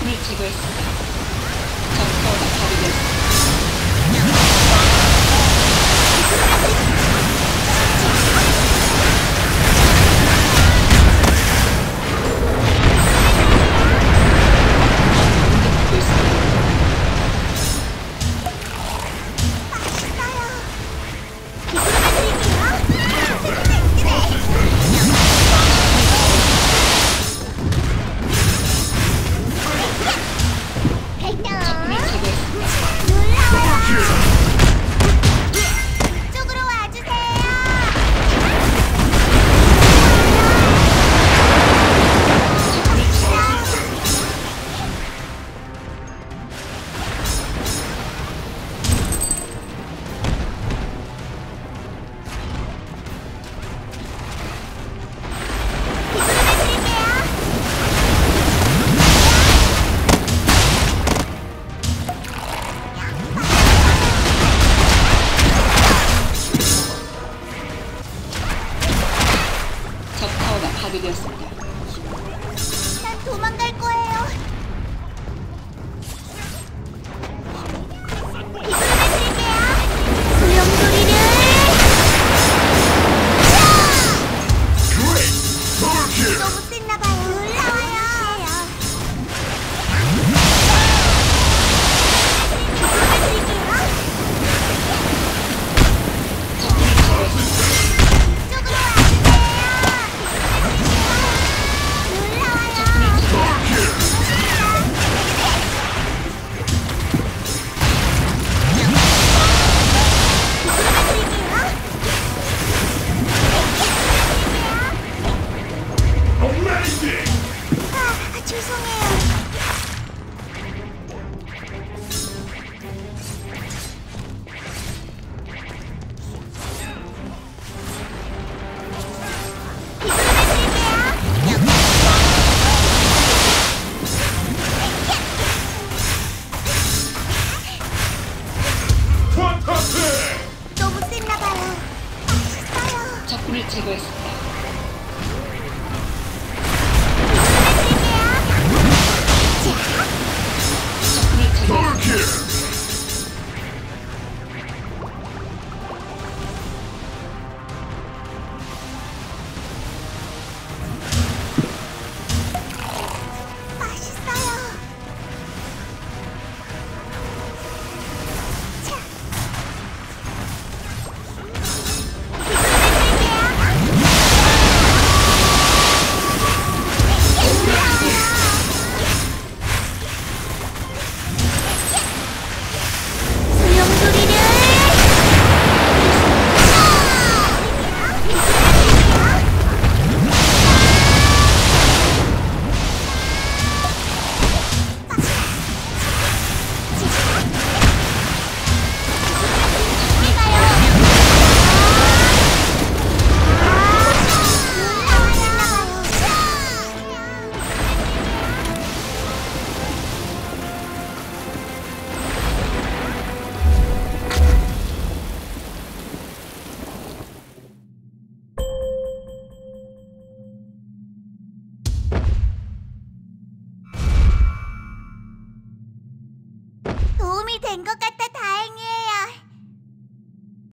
道です。 도망갈 거야. 된 것 같아요.